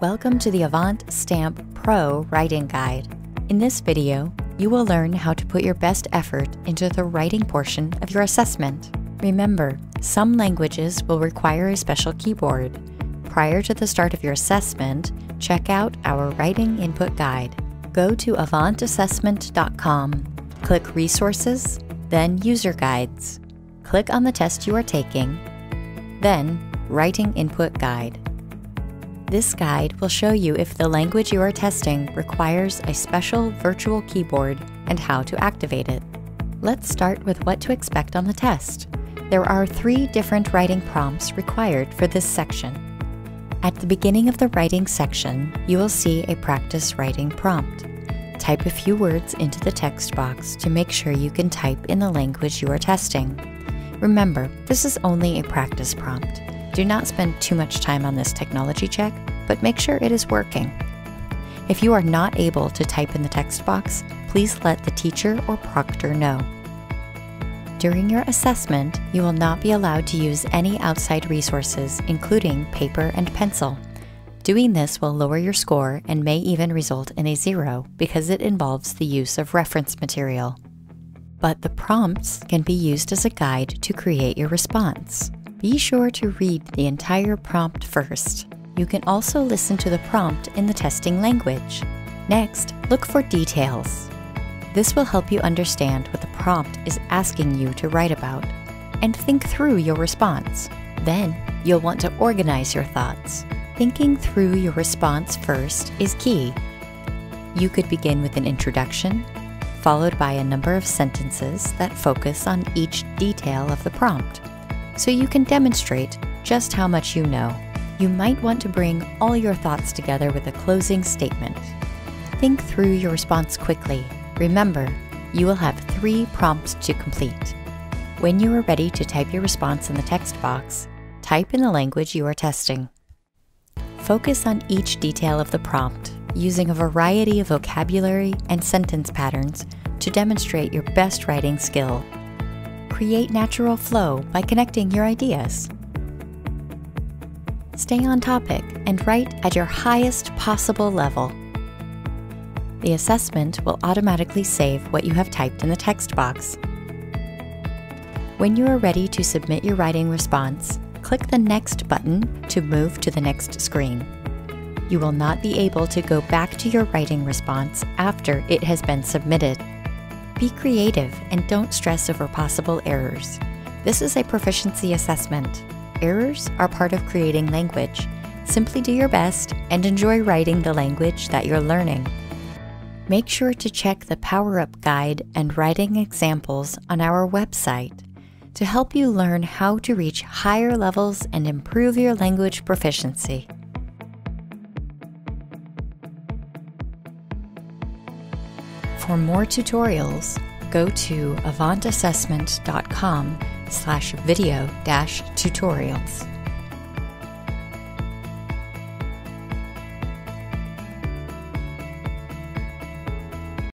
Welcome to the Avant Stamp Pro Writing Guide. In this video, you will learn how to put your best effort into the writing portion of your assessment. Remember, some languages will require a special keyboard. Prior to the start of your assessment, check out our Writing Input Guide. Go to avantassessment.com, click Resources, then User Guides. Click on the test you are taking, then Writing Input Guide. This guide will show you if the language you are testing requires a special virtual keyboard and how to activate it. Let's start with what to expect on the test. There are three different writing prompts required for this section. At the beginning of the writing section, you will see a practice writing prompt. Type a few words into the text box to make sure you can type in the language you are testing. Remember, this is only a practice prompt. Do not spend too much time on this technology check, but make sure it is working. If you are not able to type in the text box, please let the teacher or proctor know. During your assessment, you will not be allowed to use any outside resources, including paper and pencil. Doing this will lower your score and may even result in a zero because it involves the use of reference material. But the prompts can be used as a guide to create your response. Be sure to read the entire prompt first. You can also listen to the prompt in the testing language. Next, look for details. This will help you understand what the prompt is asking you to write about and think through your response. Then, you'll want to organize your thoughts. Thinking through your response first is key. You could begin with an introduction, followed by a number of sentences that focus on each detail of the prompt so you can demonstrate just how much you know. You might want to bring all your thoughts together with a closing statement. Think through your response quickly. Remember, you will have three prompts to complete. When you are ready to type your response in the text box, type in the language you are testing. Focus on each detail of the prompt, using a variety of vocabulary and sentence patterns to demonstrate your best writing skill create natural flow by connecting your ideas. Stay on topic and write at your highest possible level. The assessment will automatically save what you have typed in the text box. When you are ready to submit your writing response, click the Next button to move to the next screen. You will not be able to go back to your writing response after it has been submitted. Be creative and don't stress over possible errors. This is a proficiency assessment. Errors are part of creating language. Simply do your best and enjoy writing the language that you're learning. Make sure to check the Power Up Guide and writing examples on our website to help you learn how to reach higher levels and improve your language proficiency. For more tutorials, go to avantassessment.com slash video dash tutorials.